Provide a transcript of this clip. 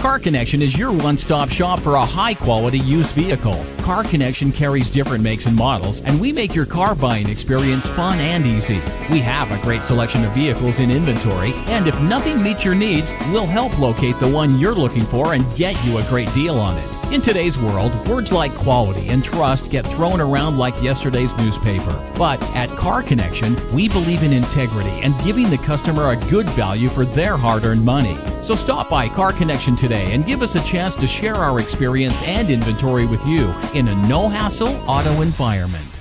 Car Connection is your one stop shop for a high quality used vehicle. Car Connection carries different makes and models, and we make your car buying experience fun and easy. We have a great selection of vehicles in inventory, and if nothing meets your needs, we'll help locate the one you're looking for and get you a great deal on it. In today's world, words like quality and trust get thrown around like yesterday's newspaper. But at Car Connection, we believe in integrity and giving the customer a good value for their hard earned money. So stop by Car Connection today and give us a chance to share our experience and inventory with you in a no hassle auto environment.